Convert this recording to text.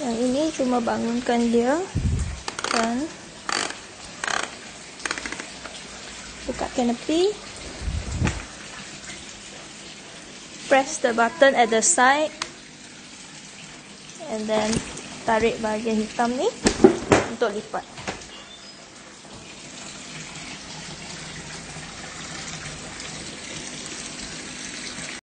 Yang ini cuma bangunkan dia. Dan buka canopy, Press the button at the side. And then tarik bahagian hitam ni untuk lipat.